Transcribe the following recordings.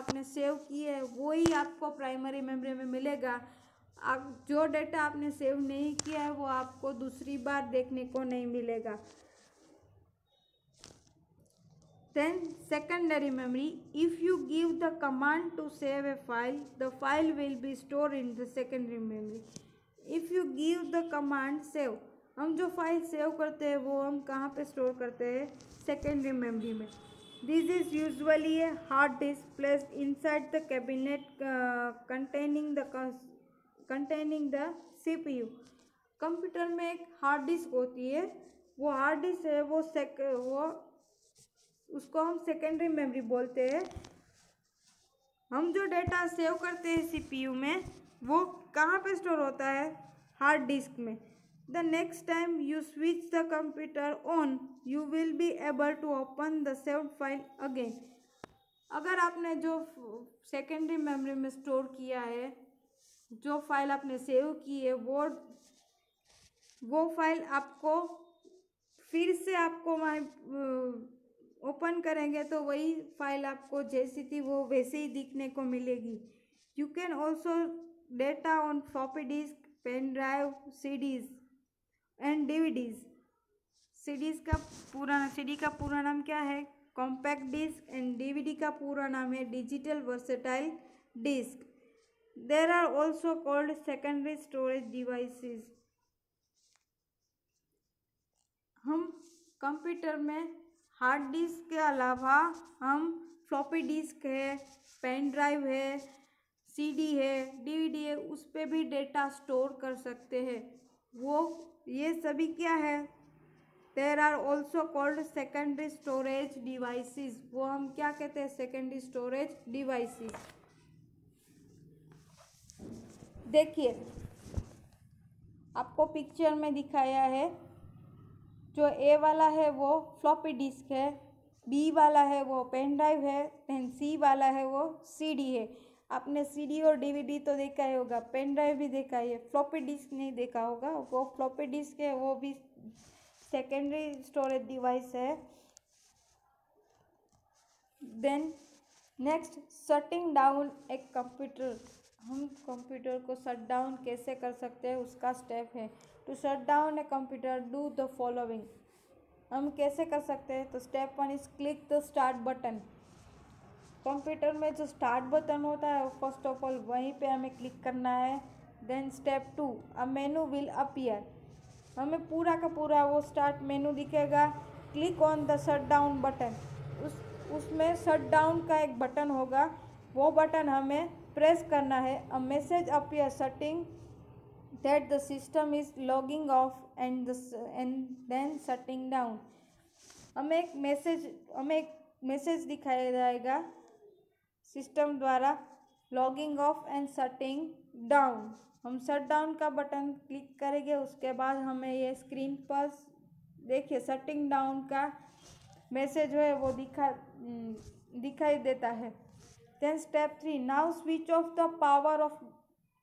आपने सेव की है, वही आपको प्राइमरी मेमोरी में मिलेगा। आप जो डाटा आपने सेव नहीं किया है, वो आपको दूसरी बार देखने को नहीं मिलेगा। Then secondary memory if you give the command to save a file the file will be store in the secondary memory if you give the command save हम जो फ़ाइल सेव करते हैं, वो हम कहाँ पे स्टोर करते हैं? सेकेंडरी मेमोरी में। This is usually a hard disk placed inside the cabinet containing the containing the CPU computer में एक हार्ड डिस्क होती है। वो हार्ड डिस्क है, वो सेक वो उसको हम सेकेंडरी मेमोरी बोलते हैं। हम जो डेटा सेव करते हैं सीपीयू में, वो कहाँ पे स्टोर होता है? हार्ड डिस्क में। The next time you switch the computer on you will be able to open the save file again अगर आपने जो सेकेंडरी मेमोरी में स्टोर किया है, जो फ़ाइल आपने सेव की है, वो वो फ़ाइल आपको फिर से आपको वहाँ ओपन करेंगे तो वही फ़ाइल आपको जैसी थी, वो वैसे ही दिखने को मिलेगी। You can also data on floppy disk pen drive CDs and DVDs. CDs का पूरा, सीडी का पूरा नाम क्या है? कॉम्पैक्ट डिस्क एंड डीवीडी का पूरा नाम है digital versatile disk. There are also called secondary storage devices. हम कंप्यूटर में हार्ड डिस्क के अलावा हम फ्लॉपी डिस्क है, पेन ड्राइव है, सीडी है, डीवीडी है, उस पर भी डेटा स्टोर कर सकते हैं। वो ये सभी क्या है? There are also called secondary storage devices वो हम क्या कहते हैं? सेकेंडरी स्टोरेज डिवाइसेस देखिए, आपको पिक्चर में दिखाया है, जो ए वाला है वो फ्लॉपी डिस्क है बी वाला है वो पेन ड्राइव है देन सी वाला है वो सीडी है। आपने सीडी और डीवीडी तो देखा ही होगा पेन ड्राइव भी देखा ही है फ्लॉपी डिस्क नहीं देखा होगा, वो फ्लॉपी डिस्क है, वो भी सेकेंडरी स्टोरेज डिवाइस है। देन नेक्स्ट शटिंग डाउन एक कंप्यूटर हम कंप्यूटर को शट डाउन कैसे कर सकते हैं, उसका स्टेप है। To shut down a computer do the following हम कैसे कर सकते हैं तो step one is click the start button computer में जो स्टार्ट बटन होता है फ़र्स्ट ऑफ़ ऑल वहीं पे हमें क्लिक करना है then step two a menu will appear हमें पूरा का पूरा वो स्टार्ट मेनू दिखेगा। Click on the shut down button उस, उसमें शट डाउन का एक बटन होगा। वो बटन हमें प्रेस करना है। A message appear setting that the system is logging off and the and then down. हमें एक मैसेज हमें एक मैसेज दिखाया जाएगा। सिस्टम द्वारा logging off and shutting down. हम शट डाउन का बटन क्लिक करेंगे, उसके बाद हमें ये स्क्रीन पर देखिए, शटिंग डाउन का मैसेज है वो दिखा दिखाई देता है। Then step three now switch off the power off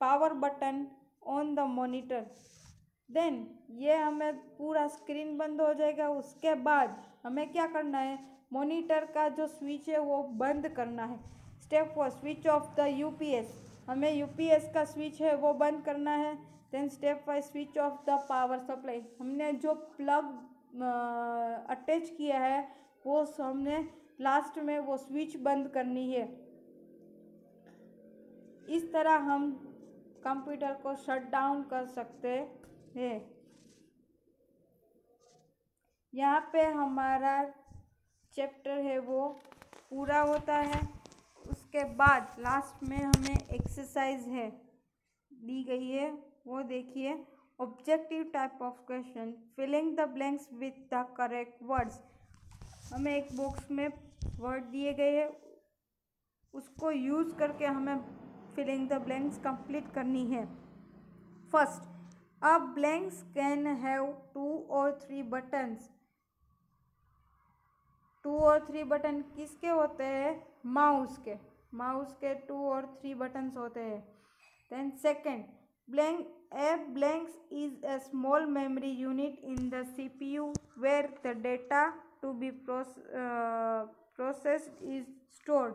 power button on the monitor then ये हमें पूरा स्क्रीन बंद हो जाएगा। उसके बाद हमें क्या करना है? मोनीटर का जो स्विच है वो बंद करना है। Step four switch off the UPS हमें यूपीएस का स्विच है, वो बंद करना है। Then step five switch off the power supply हमने जो प्लग अटैच किया है, वो हमने लास्ट में वो स्विच बंद करनी है। इस तरह हम कंप्यूटर को शट डाउन कर सकते हैं। यहाँ पे हमारा चैप्टर है, वो पूरा होता है। उसके बाद लास्ट में हमें एक्सरसाइज है। दी गई है। वो देखिए। Objective type of question filling the blanks with the correct words हमें एक बॉक्स में वर्ड दिए गए हैं। उसको यूज़ करके हमें फिलिंग द ब्लैंक्स कंप्लीट करनी है। फ़र्स्ट अब ब्लैंक्स कैन हैव टू और थ्री बटन्स टू और थ्री बटन किसके होते हैं? माउस के। माउस के टू और थ्री बटन्स होते हैं। Then second blank a blanks is a small memory unit in the cpu where the data to be proce- uh, process is stored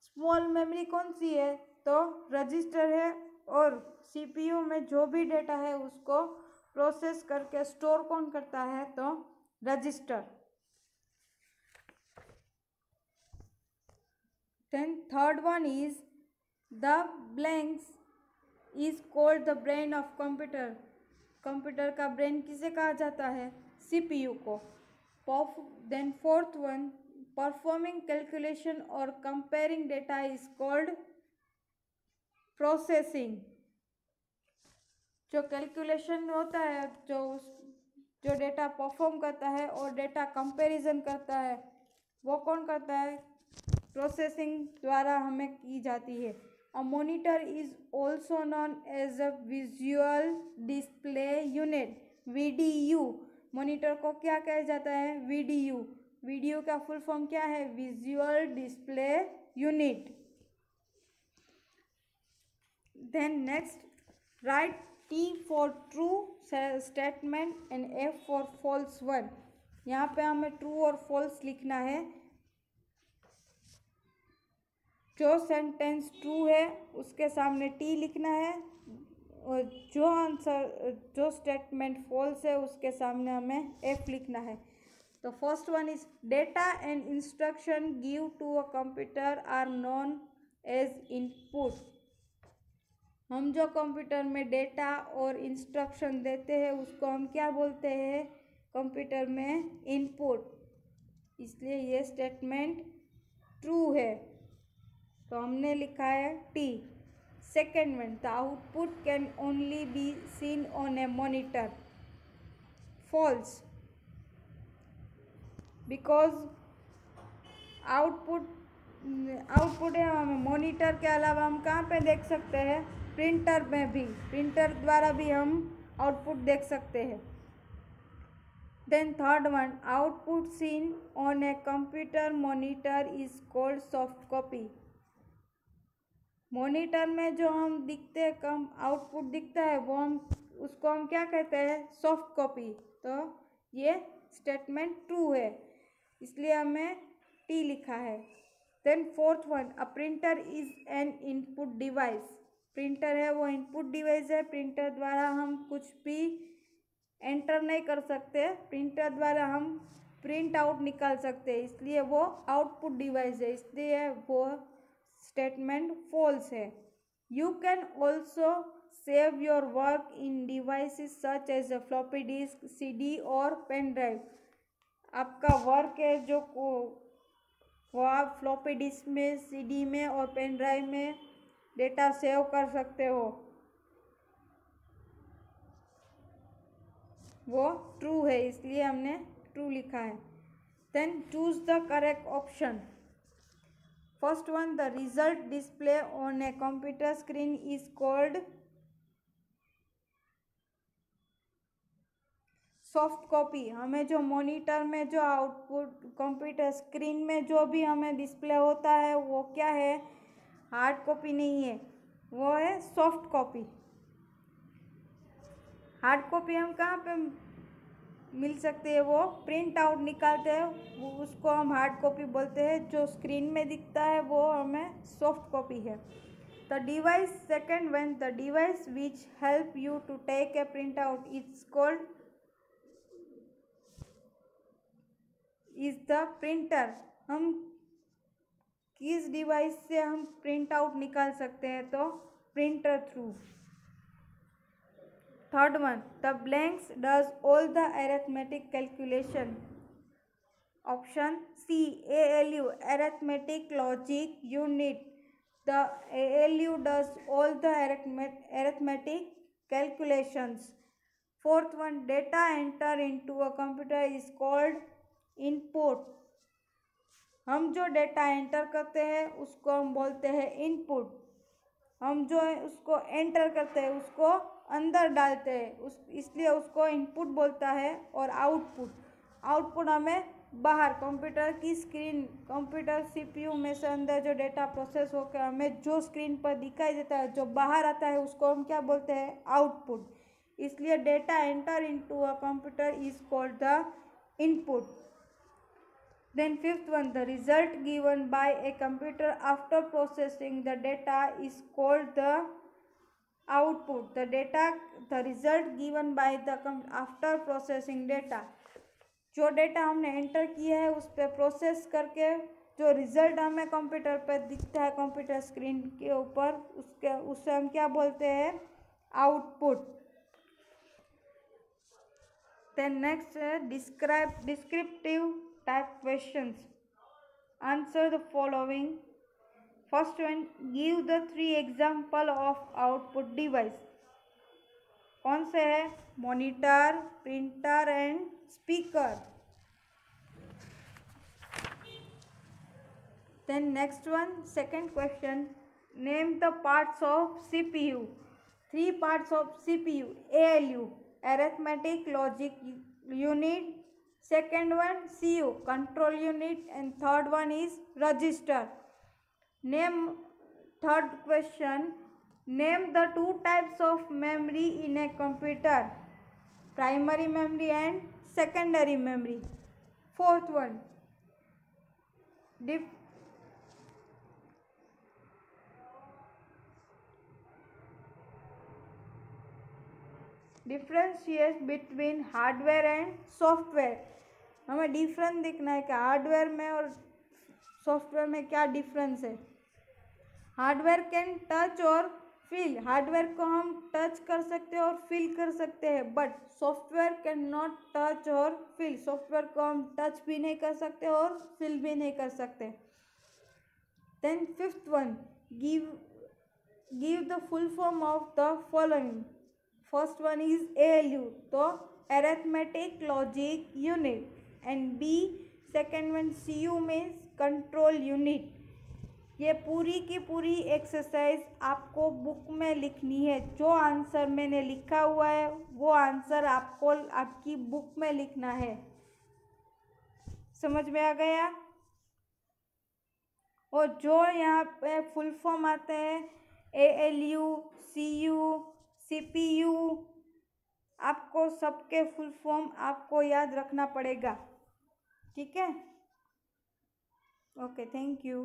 small memory कौन सी है? तो रजिस्टर है और सीपीयू में जो भी डेटा है उसको प्रोसेस करके स्टोर कौन करता है? तो register then third one is the blanks is called the brain of computer. Computer का ब्रेन किसे कहा जाता है? सीपीयू को। Then fourth one performing calculation और comparing data is called processing जो कैलकुलेशन होता है, जो जो डेटा परफॉर्म करता है और डेटा कंपैरिजन करता है, वो कौन करता है? प्रोसेसिंग द्वारा हमें की जाती है। A monitor is also known as a visual display unit VDU monitor को क्या कहा जाता है? वीडीयू वीडियो का फुल फॉर्म क्या है? Visual display unit then next write T for true statement and F for false one यहाँ पे हमें ट्रू और फॉल्स लिखना है। जो सेंटेंस ट्रू है, उसके सामने टी लिखना है और जो आंसर जो स्टेटमेंट फॉल्स है, उसके सामने हमें एफ़ लिखना है। तो first one is data and instruction give to a computer are known as input हम जो कंप्यूटर में डेटा और इंस्ट्रक्शन देते हैं, उसको हम क्या बोलते हैं? कंप्यूटर में इनपुट इसलिए ये स्टेटमेंट ट्रू है। तो हमने लिखा है T second one the output can only be seen on a monitor false because output output हमें मॉनिटर के अलावा हम कहाँ पे देख सकते हैं? प्रिंटर में भी। प्रिंटर द्वारा भी हम आउटपुट देख सकते हैं। Then third one output seen on a computer monitor is called soft copy monitor में जो हम दिखते हैं, कम आउटपुट दिखता है, वो हम, उसको हम क्या कहते हैं? Soft copy. तो ये स्टेटमेंट ट्रू है। इसलिए हमें टी लिखा है। Then fourth one a printer is an input device printer है, वो इनपुट डिवाइस है। प्रिंटर द्वारा हम कुछ भी एंटर नहीं कर सकते। प्रिंटर द्वारा हम प्रिंट आउट निकाल सकते हैं। इसलिए वो आउटपुट डिवाइस है। इसलिए वो स्टेटमेंट फॉल्स है। You can also save your work in devices such as a floppy disk CD और पेन ड्राइव आपका वर्क है जो को, वो आप फ्लॉपी डिस्क में सीडी में और पेन ड्राइव में डेटा सेव कर सकते हो। वो ट्रू है, इसलिए हमने ट्रू लिखा है। Then choose the correct option first one the result display on a computer screen is called soft copy हमें जो मॉनिटर में जो आउटपुट कंप्यूटर स्क्रीन में जो भी हमें डिस्प्ले होता है, वो क्या है? हार्ड कॉपी नहीं है। वो है सॉफ्ट कॉपी हार्ड कॉपी हम कहाँ पे मिल सकते है, वो प्रिंट आउट निकालते हैं उसको हम हार्ड कॉपी बोलते हैं, जो स्क्रीन में दिखता है, वो हमें सॉफ्ट कॉपी है। The device second when the device which help you to take a print out it's called is the printer हम किस डिवाइस से हम प्रिंट आउट निकाल सकते हैं? तो printer through third one the blanks does all the arithmetic calculation option C A L U arithmetic logic unit the A L U does all the arithmetic calculations fourth one data enter into a computer is called input हम जो data enter करते हैं, उसको हम बोलते हैं input हम जो है उसको एंटर करते हैं, उसको अंदर डालते हैं। उस, इसलिए उसको इनपुट बोलता है और आउटपुट आउटपुट हमें बाहर कंप्यूटर की स्क्रीन कंप्यूटर सीपीयू में से अंदर जो डेटा प्रोसेस होकर हमें जो स्क्रीन पर दिखाई देता है, जो बाहर आता है, उसको हम क्या बोलते हैं? आउटपुट इसलिए data enter into a computer is called the input then fifth one the result given by a computer after processing the data is called the output the data the result given by the after processing data जो data हमने enter किया है उस पर process करके जो result हमें computer पर दिखता है कंप्यूटर स्क्रीन के ऊपर उसके उससे हम क्या बोलते हैं आउटपुट देन नेक्स्ट है describe descriptive type questions answer the following first one give the three example of output device कौन से है monitor printer and speaker then next one second question name the parts of cpu three parts of cpu alu arithmetic logic unit second one cu control unit. And third one is register. Name third question. Name the two types of memory in a computer. Primary memory and secondary memory. Fourth one differentiate between hardware and software. हमें difference दिखना है कि hardware में और software में क्या difference है। Hardware can touch और फील हार्डवेयर को हम टच कर सकते हैं और फील कर सकते हैं but software can not touch और फील सॉफ्टवेयर को हम टच भी नहीं कर सकते और फील भी नहीं कर सकते। Then fifth one give give the full form of the following first one is ALU तो arithmetic logic unit and B second one C U means control unit ये पूरी की पूरी एक्सरसाइज आपको बुक में लिखनी है। जो आंसर मैंने लिखा हुआ है, वो आंसर आपको, आपकी बुक में लिखना है। समझ में आ गया? और जो यहाँ पे फुल फॉर्म आते हैं A L U C U CPU आपको सबके फुल फॉर्म आपको याद रखना पड़ेगा। ठीक है? Okay thank you.